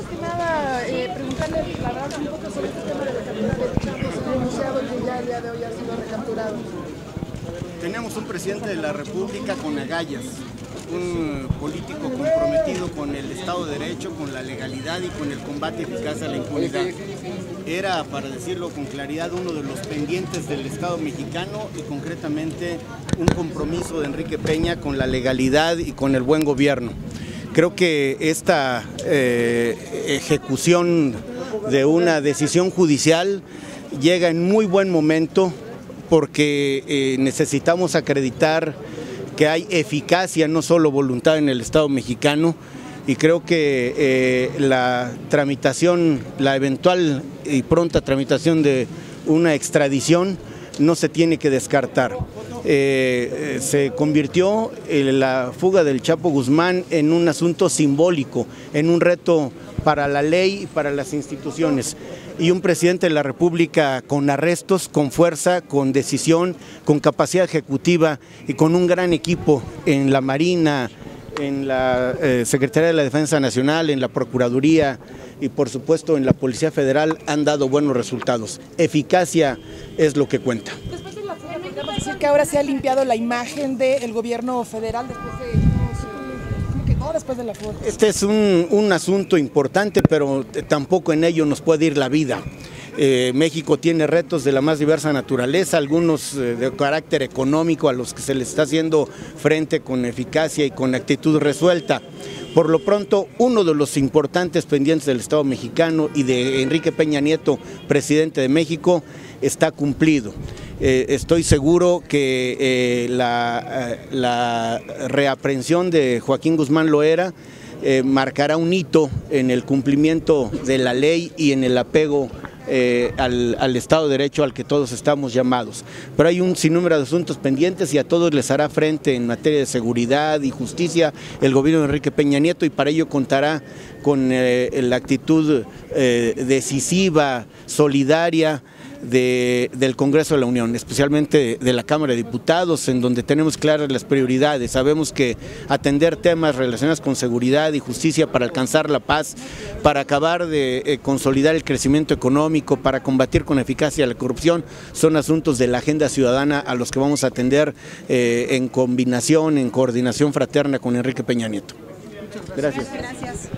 estimada, eh, preguntarle la verdad un poco sobre este tema de la de que ya día de hoy ha sido recapturado. Tenemos un presidente de la República con agallas, un político comprometido con el Estado de Derecho, con la legalidad y con el combate eficaz a la impunidad. Era, para decirlo con claridad, uno de los pendientes del Estado mexicano y concretamente un compromiso de Enrique Peña con la legalidad y con el buen gobierno. Creo que esta eh, ejecución de una decisión judicial llega en muy buen momento porque eh, necesitamos acreditar que hay eficacia, no solo voluntad en el Estado mexicano, y creo que eh, la tramitación, la eventual y pronta tramitación de una extradición no se tiene que descartar. Eh, se convirtió la fuga del Chapo Guzmán en un asunto simbólico, en un reto para la ley y para las instituciones. Y un presidente de la República con arrestos, con fuerza, con decisión, con capacidad ejecutiva y con un gran equipo en la Marina, en la eh, Secretaría de la Defensa Nacional, en la Procuraduría y por supuesto en la Policía Federal han dado buenos resultados. Eficacia es lo que cuenta. Después de la fuga, podríamos decir que ahora se ha limpiado la imagen del gobierno federal después de... ¿Cómo quedó después de la? Este es un, un asunto importante, pero tampoco en ello nos puede ir la vida. Eh, México tiene retos de la más diversa naturaleza, algunos eh, de carácter económico a los que se le está haciendo frente con eficacia y con actitud resuelta. Por lo pronto, uno de los importantes pendientes del Estado mexicano y de Enrique Peña Nieto, presidente de México, está cumplido. Eh, estoy seguro que la, la reaprensión de Joaquín Guzmán Loera marcará un hito en el cumplimiento de la ley y en el apego eh, al, al, Estado de Derecho al que todos estamos llamados. Pero hay un sinnúmero de asuntos pendientes y a todos les hará frente en materia de seguridad y justicia el gobierno de Enrique Peña Nieto y para ello contará con eh, la actitud eh, decisiva, solidaria, de, del Congreso de la Unión, especialmente de la Cámara de Diputados, en donde tenemos claras las prioridades. Sabemos que atender temas relacionados con seguridad y justicia para alcanzar la paz, para acabar de eh, consolidar el crecimiento económico, para combatir con eficacia la corrupción, son asuntos de la agenda ciudadana a los que vamos a atender eh, en combinación, en coordinación fraterna con Enrique Peña Nieto. Gracias. Gracias.